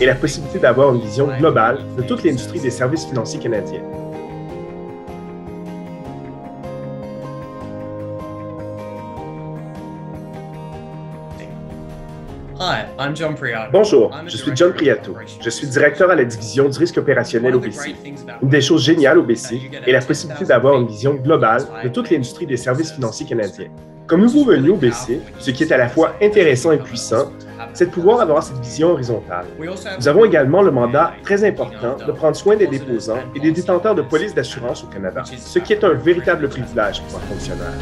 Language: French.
et la possibilité d'avoir une vision globale de toute l'industrie des services financiers canadiens. Bonjour, je suis John Priato. Je suis directeur à la division du risque opérationnel au BC. Une des choses géniales au BC est la possibilité d'avoir une vision globale de toute l'industrie des services financiers canadiens. Comme nouveau venu au BC, ce qui est à la fois intéressant et puissant, c'est de pouvoir avoir cette vision horizontale. Nous avons également le mandat très important de prendre soin des déposants et des détenteurs de polices d'assurance au Canada, ce qui est un véritable privilège pour un fonctionnaire.